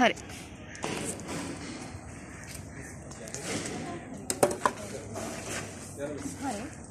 හරි. හරි.